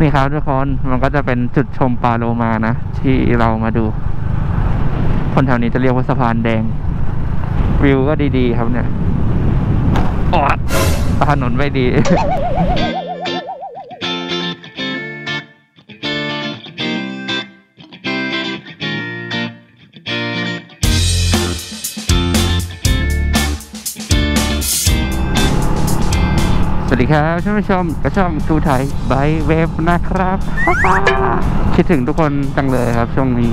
นี่ครับทุกคนมันก็จะเป็นจุดชมปลาโลมานะ ที่เรามาดู คนแถวนี้จะเรียกว่าสะพานแดง วิวก็ดีๆครับเนี่ยออดถนนไม่ดี ดีครับท่านผู้ชมกระช่องทูไทยไบเวฟนะครับคิดถึงทุกคนจังเลยครับช่วงนี้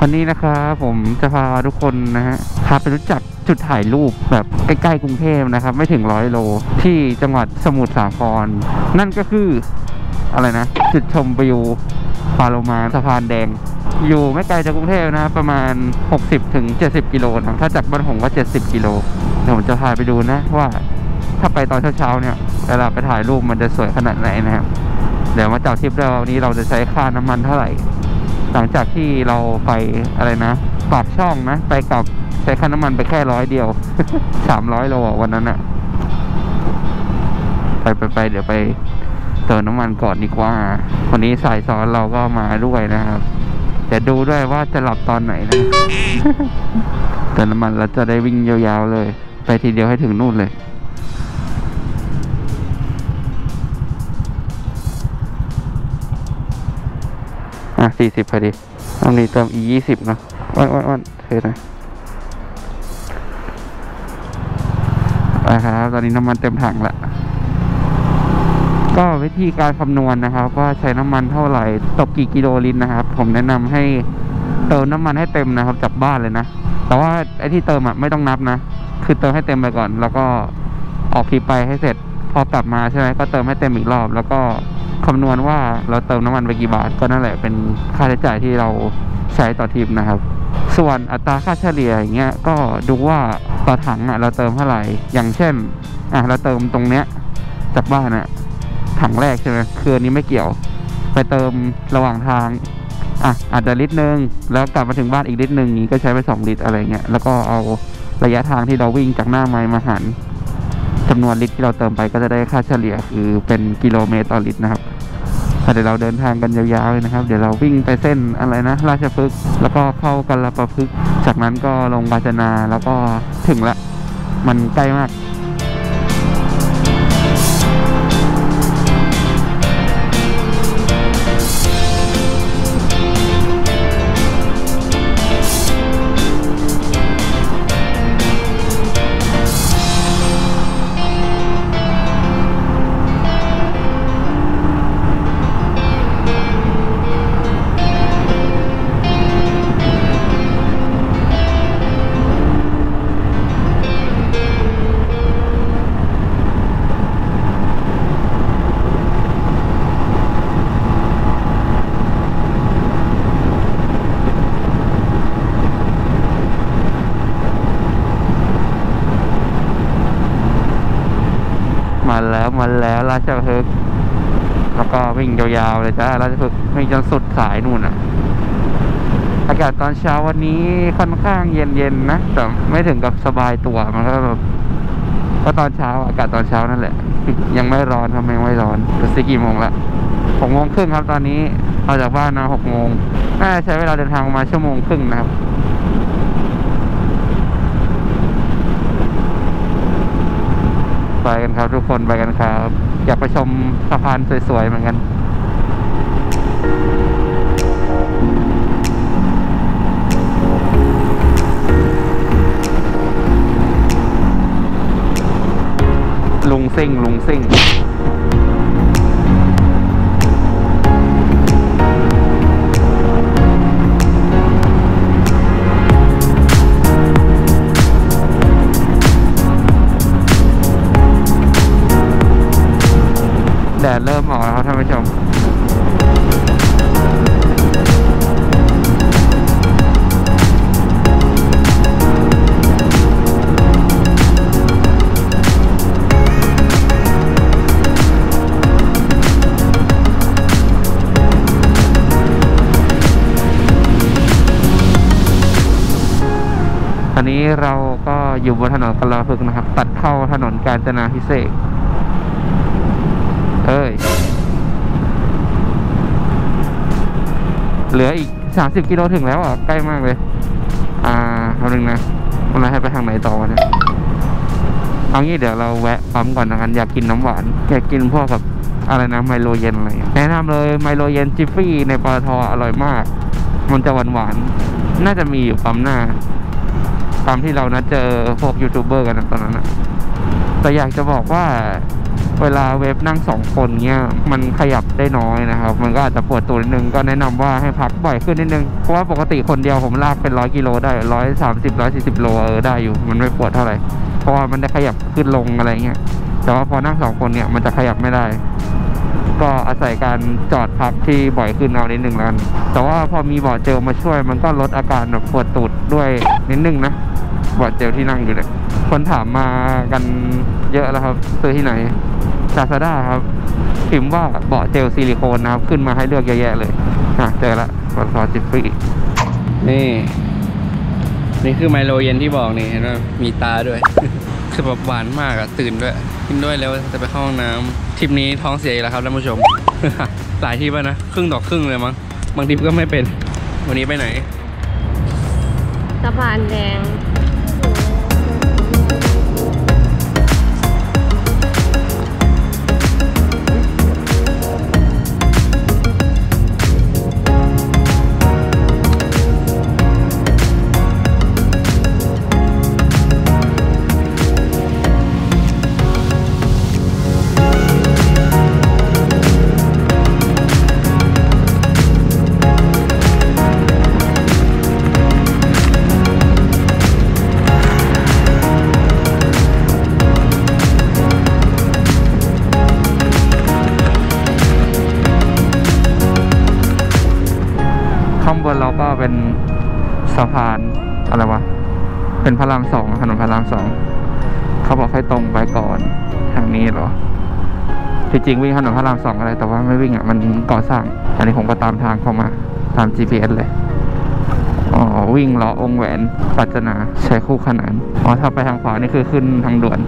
วันนี้นะครับผมจะพาทุกคนนะฮะพาไปรู้จักจุดถ่ายรูปแบบใกล้ๆกรุงเทพนะครับ ไม่ถึงร้อยโลที่จังหวัดสมุทรสาคร นั่นก็คืออะไรนะ จุดชมวิวปาโลมาสะพานแดง อยู่ไม่ไกลจากกรุงเทพนะ ประมาณ 60ถึง70 กิโลนะถ้าจากบ้านผมก็ 70 กิโลเดี๋ยวผมจะพาไปดูนะว่า ถ้าไปตอนเช้าๆเนี่ยเวลาไปถ่ายรูปมันจะสวยขนาดไหนนะครับเดี๋ยวมาจากทริปเรานี้เราจะใช้ค่าน้ำมันเท่าไหร่ หลังจากที่เราไปอะไรนะปากช่องนะ ไปกับใช้ค่าน้ำมันไปแค่ร้อยเดียวสามร้อยโลวันนั้นอะไปไปไปเดี๋ยวไปเติมน้ำมันก่อนดีกว่า วันนี้สายซ้อนเราก็มาด้วยนะครับจะดูด้วยว่าจะหลับตอนไหนนะเติมน้ำมันแล้วจะได้วิ่งยาวๆเลย ไปทีเดียวให้ถึงนู่นเลย อะสี่สิบพอดีตรงนี้เติม e ยี่สิบนะวันวันวันเทหนะไปครับตอนนี้น้ำมันเต็มถังละก็วิธีการคำนวณนะครับ ว่าใช้น้ำมันเท่าไหร่ตกกี่กิโลลิตรนะครับ ผมแนะนำให้เติมน้ำมันให้เต็มนะครับจากบ้านเลยนะ แต่ว่าไอ้ที่เติมอะไม่ต้องนับนะ คือเติมให้เต็มไปก่อน แล้วก็ออกทริปไปให้เสร็จ พอกลับมาใช่ไหมก็เติมให้เต็มอีกรอบ แล้วก็ คำนวณว่าเราเติมน้ำมันไปกี่บาท ก็นั่นแหละเป็นค่าใช้จ่ายที่เราใช้ต่อทริปนะครับ ส่วนอัตราค่าเฉลี่ยอย่างเงี้ยก็ดูว่าต่อถังอะเราเติมเท่าไหร่ อย่างเช่นอะเราเติมตรงเนี้ยจากบ้านอะถังแรกใช่ไหมคืออันนี้ไม่เกี่ยว ไปเติมระหว่างทางอะอาจจะลิตรหนึ่งแล้วกลับมาถึงบ้านอีกลิตรหนึ่งนี้ก็ใช้ไปสองลิตรอะไรเงี้ยแล้วก็เอาระยะทางที่เราวิ่งจากหน้าไม้มาหันจำนวนลิตรที่เราเติมไปก็จะได้ค่าเฉลี่ยคือเป็นกิโลเมตรต่อลิตรนะครับ เดี๋ยวเราเดินทางกันยาวๆเลยนะครับ เดี๋ยวเราวิ่งไปเส้นอะไรนะ ราชพฤกษ์แล้วก็เข้ากันละประพฤกษ์จากนั้นก็ลงกาญจนาแล้วก็ถึงละ มันใกล้มาก มาแล้วมาแล้วราชพฤกษ์แล้วก็วิ่งยาวๆเลยจ้าราชพฤกษ์วิ่งจนสุดสายนู่นอะ อากาศตอนเช้าวันนี้ค่อนข้างเย็นๆนะแต่ไม่ถึงกับสบายตัวมันก็แบบก็ตอนเช้าอากาศตอนเช้านั่นแหละ ยังไม่ร้อนครับยังไม่ร้อนดูสิกี่โมงละหกโมงครึ่งครับตอนนี้ออกจากบ้านนะหกโมงน่าใช้เวลาเดินทางมาชั่วโมงครึ่งนะครับ ไปกันครับ ทุกคนไปกันครับ อยากไปชมสะพานสวยๆเหมือนกันลุงซิ่งลุงซิ่ง แดดเริ่มออกแล้วครับท่านผู้ชมตอนนี้เราก็อยู่บนถนนกลาพึกษ์นะครับ ตัดเข้าถนนกาญจนาพิเศษก เอ้ย เหลืออีกสามสิบกิโลถึงแล้วอะ ใกล้มากเลย อ่าคำนึงนะเราให้ไปทางไหนต่อวะเนี่ยเอางี้เดี๋ยวเราแวะปั๊มก่อนนะกันอยากกินน้ำหวานอยากกินพวกกับอะไรนะไมโลเย็นอะไรแนะนำเลยไมโลเย็นจิฟฟี่ในปตทอร่อยมาก มันจะหวานหวานๆน่าจะมีอยู่ปั๊มหน้าปั๊มที่เรานัดเจอพวกยูทูบเบอร์กันนะตอนนั้นนะแต่อยากจะบอกว่า เวลาเว็บนั่งสองคนเนี้ยมันขยับได้น้อยนะครับ มันก็อาจจะปวดตัวนิดนึงก็แนะนำว่าให้พักบ่อยขึ้นนิดนึง เพราะว่าปกติคนเดียวผมลากเป็นร้อยกิโลได้ร้อยสามสิบร้อยสี่สิบโลเออได้อยู่ มันไม่ปวดเท่าไหร่ เพราะว่ามันได้ขยับขึ้นลงอะไรเงี้ย แต่ว่าพอนั่งสองคนเนี่ยมันจะขยับไม่ได้ก็อาศัยการจอดพักที่บ่อยขึ้นเอานิดนึงแล้วกันแต่ว่าพอมีเบาะเจลมาช่วย มันก็ลดอาการแบบปวดตูดด้วยนิดนึงนะเบาะเจลที่นั่งอยู่เนี่ยคนถามมากันเยอะแล้วครับซื้อที่ไหน ลาซาด้าครับพิมพ์ว่าเบาะเจลซิลิโคนนะครับ ขึ้นมาให้เลือกเยอะแยะเลยอะเจอละบอลซอจิฟฟี่นี่ นี่คือไมโลเย็นที่บอกนี่เห็นไหมมีตาด้วย คือแบบหวานมากอะตื่นด้วยกินด้วยแล้วจะไปเข้าห้องน้ำทริปนี้ท้องเสียอีกแล้วครับท่านผู้ชม หลายทริปแล้วนะครึ่งต่อครึ่งเลยมั้งบางทริปก็ไม่เป็น วันนี้ไปไหนสะพานแดง นนพระรามสองเขาบอกให้ตรงไปก่อนทางนี้หรอที่จริงวิ่งถนนพระรามสองอะไร แต่ว่าไม่วิ่งอะมันก่อสร้าง อันนี้ผมก็ตามทางเข้ามาตาม GPS เลยอ๋อวิ่งเลาะวงแหวนปัจจนาใช้คู่ขนานอ๋อถ้าไปทางขวานี่คือขึ้นทางด่วน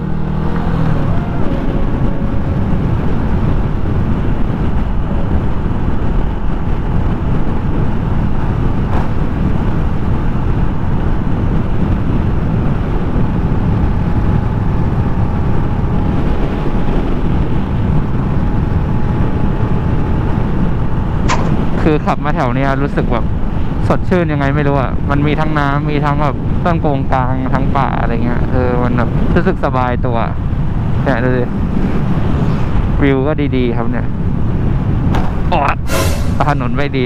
คือขับมาแถวเนี้ยรู้สึกแบบสดชื่นยังไงไม่รู้อะ มันมีทั้งน้ำมีทั้งแบบต้นโกงกลางทั้งป่าอะไรเงี้ยเออมันแบบรู้สึกสบายตัวเนี่ยดูดิวิวก็ดีๆครับเนี่ยอ๊ยถนนไม่ดี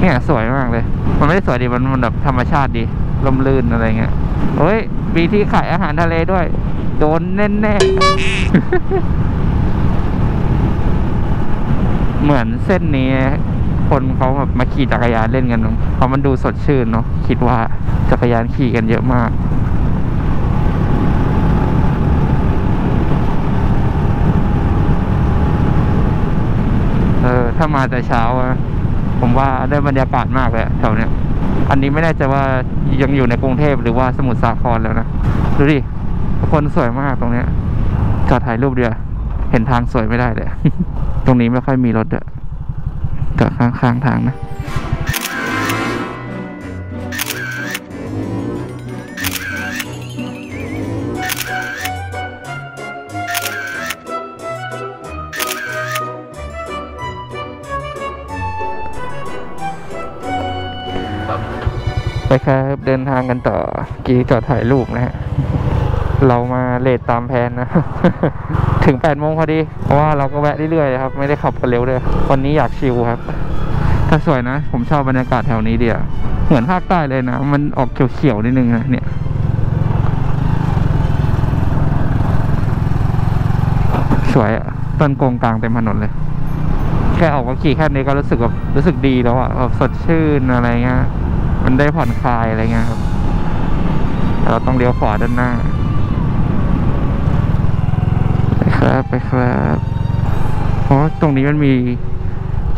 เนี่ยสวยมากเลย มันไม่ได้สวยดีมันมันแบบธรรมชาติดีลมลื่นอะไรเงี้ยเฮ้ยมีที่ขายอาหารทะเลด้วย โดนแน่ๆ เหมือนเส้นนี้คนเขาแบบมาขี่จักรยานเล่นกันเนอะเพราะมันดูสดชื่นเนาะคิดว่าจักรยานขี่กันเยอะมาก เออ ถ้ามาแต่เช้าผมว่าได้บรรยากาศมากเลยแถวเนี้ย อันนี้ไม่แน่ใจว่ายังอยู่ในกรุงเทพหรือว่าสมุทรสาครแล้วนะ ดูดิ คนสวยมากตรงเนี้ยจอดถ่ายรูปเดียว เห็นทางสวยไม่ได้เลย ตรงนี้ไม่ค่อยมีรถอะจอดข้างๆทางนะไปครับเดินทางกันต่อ กี้จอดถ่ายรูปนะฮะ เรามาเลทตามแผนนะ ถึงแปดโมงพอดี เพราะว่าเราก็แวะเรื่อยๆเลยครับ ไม่ได้ขับกันเร็วเลยวันนี้อยากชิลครับ ถ้าสวยนะ ผมชอบบรรยากาศแถวนี้เดียวเหมือนภาคใต้เลยนะ มันออกเขียวๆนิดนึงนะเนี่ยสวยอะต้นโกงกลางเต็มถนนเลย แค่ออกมาขี่แค่นี้ก็รู้สึกแบบรู้สึกดีแล้วอะแบบสดชื่นอะไรเงี้ยมันได้ผ่อนคลายอะไรเงี้ยครับเราต้องเลี้ยวขวาด้านหน้า ไป ครับไปครับเพราะตรงนี้มันมี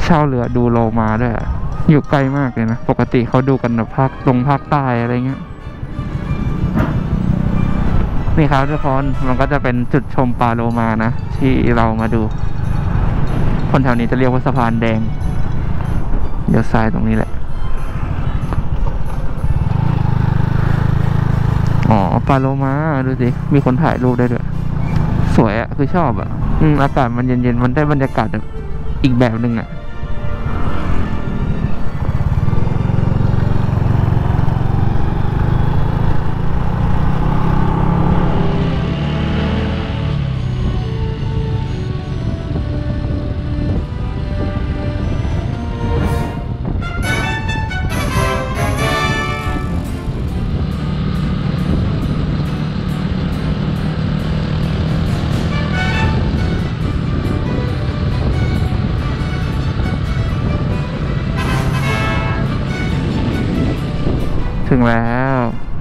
เช่าเรือดูโลมาด้วยอะอยู่ใกล้มากเลยนะ ปกติเขาดูกันแบบภาคตรงภาคใต้อะไรเงี้ย นี่ครับทุกคนมันก็จะเป็นจุดชมปลาโลมานะ ที่เรามาดู คนแถวนี้จะเรียกว่าสะพานแดง เดี๋ยวซ้ายตรงนี้แหละ อ๋อปลาโลมา ดูสิ มีคนถ่ายรูปได้ด้วย สวยอะ คือชอบอะ อืมอากาศมันเย็นๆ มันได้บรรยากาศแบบอีกแบบหนึ่งอะ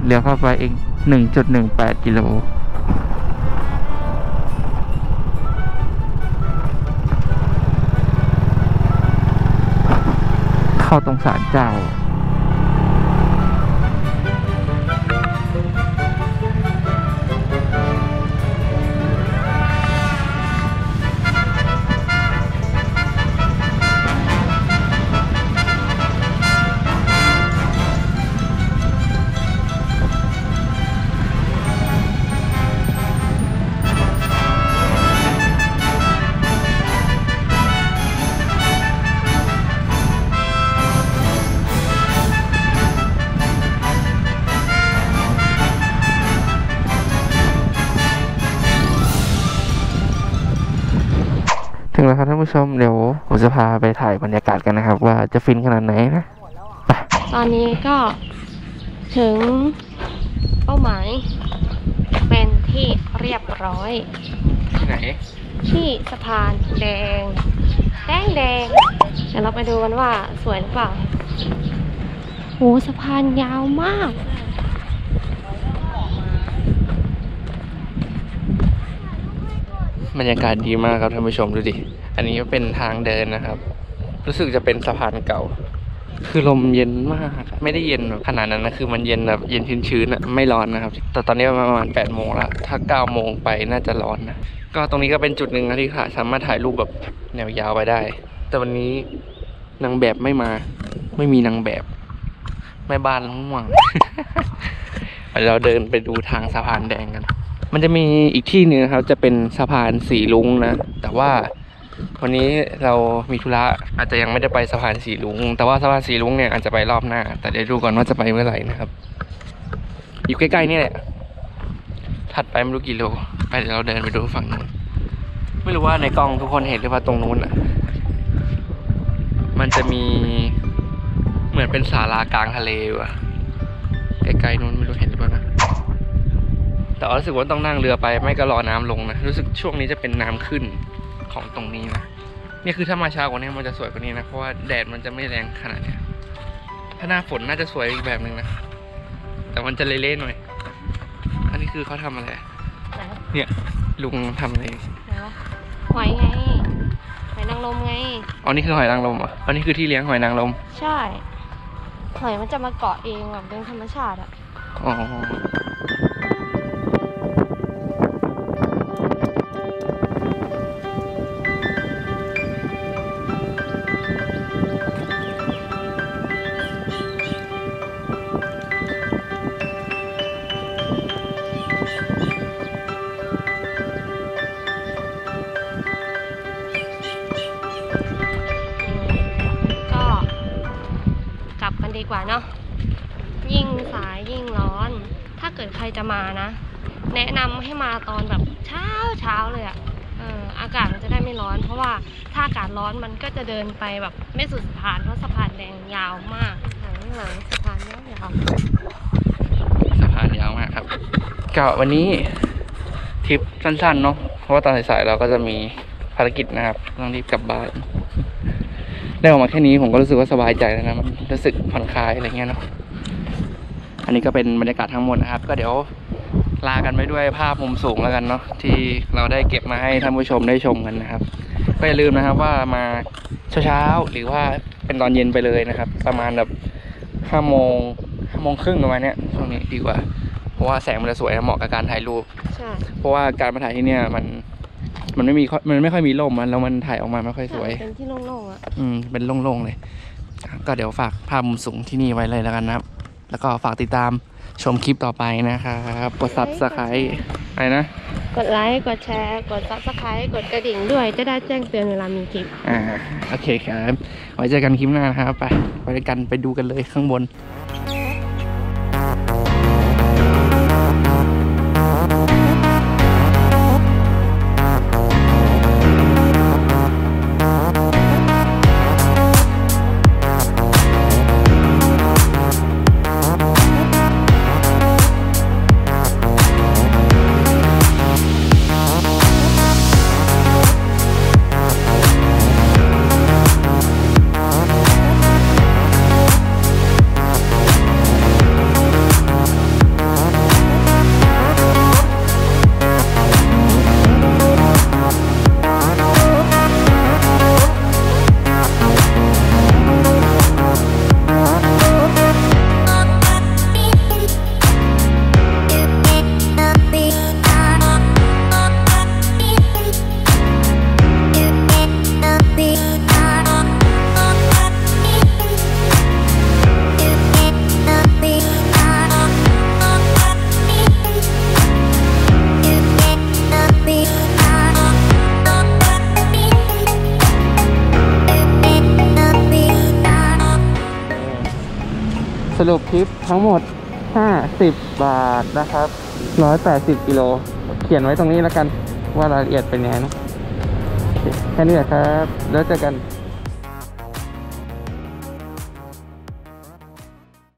เลือยวข้าไฟเอง1.18 กิโล เข้าตรงสารเจ้า ถึงแล้วครับท่านผู้ชมเดี๋ยวผมจะพาไปถ่ายบรรยากาศกันนะครับ ว่าจะฟินขนาดไหนนะตอนนี้ก็ถึงเป้าหมาย เป็นที่เรียบร้อย ที่ไหน ที่สะพานแดง แดงแดงเดี๋ยวเราไปดูกันว่าสวยหรือเปล่าโหสะพานยาวมาก บรรยากาศดีมากครับท่านผู้ชมดูดิ อันนี้ก็เป็นทางเดินนะครับ รู้สึกจะเป็นสะพานเก่า คือลมเย็นมาก ไม่ได้เย็นแบบขนาดนั้นนะ คือมันเย็นแบบเย็นชื้นๆอะไม่ร้อนนะครับ แต่ตอนนี้ประมาณ8ปดโมงและถ้า9ก้าโมงไปน่าจะร้อนนะ ก็ตรงนี้ก็เป็นจุดหนึ่งนะที่สามารถถ่ายรูปแบบแนวยาวไปได้ แต่วันนี้นางแบบไม่มา ไม่มีนางแบบ แม่บ้านง่วงเดี๋ยวเราเดินไปดูทางสะพานแดงกัน มันจะมีอีกที่หนึ่งนะครับ จะเป็นสะพานสีลุงนะ แต่ว่าวันนี้เรามีธุระอาจจะยังไม่ได้ไปสะพานสีลุง แต่ว่าสะพานสีลุงเนี่ยอาจจะไปรอบหน้า แต่เดี๋ยวดูก่อนว่าจะไปเมื่อไหร่นะครับ อยู่ใกล้ๆนี่แหละ ถัดไปไม่รู้กี่โล ไปเดี๋ยวเราเดินไปดูฝั่งนู้น ไม่รู้ว่าในกล้องทุกคนเห็นหรือว่าตรงนู้นอะ มันจะมีเหมือนเป็นศาลากลางทะเลว่ะ ใกล้ๆนู้นไม่รู้เห็นหรือเปล่านะ แต่ว่ารู้สึกว่าต้องนั่งเรือไปไม่ก็รอน้ำลงนะ รู้สึกช่วงนี้จะเป็นน้ำขึ้นของตรงนี้นะนี่คือถ้ามาช้ากว่านี้มันจะสวยกว่านี้นะ เพราะว่าแดดมันจะไม่แรงขนาดเนี้ยถ้าหน้าฝนน่าจะสวยอีกแบบหนึ่งนะ แต่มันจะเละๆหน่อย อันนี้คือเขาทำอะไรไหนเนี่ยลุงทำอะไรไหนวะหอยไง หอยนางรมไง อ๋อ นี่คือหอยนางรมเหรอะอันนี้คือที่เลี้ยงหอยนางรม ใช่ หอยมันจะมาเกาะเองแบบเรื่องธรรมชาติอะอ๋อ ให้มาตอนแบบเช้าเช้าเลยอะเอออากาศมันจะได้ไม่ร้อน เพราะว่าถ้าอากาศร้อนมันก็จะเดินไปแบบไม่สุดสะพานเพราะสะพานแดงยาวมากหลังหลังสะพานยาวยาวสะพานยาวมากครับก็วันนี้ทริปสั้นๆเนาะเพราะว่าตอนสายๆเราก็จะมีภารกิจนะครับต้องรีบกลับบ้านได้ออกมาแค่นี้ผมก็รู้สึกว่าสบายใจแล้วนะมันรู้สึกผ่อนคลายอะไรเงี้ยเนาะอันนี้ก็เป็นบรรยากาศทั้งหมดนะครับ ก็เดี๋ยว ลากันไปด้วยภาพมุมสูงแล้วกันเนาะที่เราได้เก็บมาให้ท่านผู้ชมได้ชมกันนะครับก็อย่าลืมนะครับว่ามาเช้าๆหรือว่าเป็นตอนเย็นไปเลยนะครับ ประมาณแบบห้าโมงห้าโมงครึ่งประมาณเนี้ยช่วงนี้ดีกว่า เพราะว่าแสงมันจะสวยนะเหมาะกับการถ่ายรูปใช่เพราะว่าการมาถ่ายที่เนี่ยมันมันไม่มีข้อมันไม่ค่อยมีร่มมันแล้วมันถ่ายออกมาไม่ค่อยสวย เป็นที่โล่งๆอะอืมเป็นโล่งๆเลย ก็เดี๋ยวฝากภาพมุมสูงที่นี่ไว้เลยแล้วกันนะครับ แล้วก็ฝากติดตาม ชมคลิปต่อไปนะครับกด subscribe อะไรนะ กดไลค์ กดแชร์ กด subscribe กดกระดิ่งด้วยจะได้แจ้งเตือนเวลามีคลิป อ่า โอเคครับ ไว้เจอกันคลิปหน้านะครับ ไป ไปด้วยกันไปดูกันเลยข้างบน รุปคลิปทั้งหมด 50 บาทนะครับ 180 กิโล เขียนไว้ตรงนี้แล้วกันว่ารายละเอียดเป็นยังไงนะแค่นี้แหละครับ แล้วเจอกัน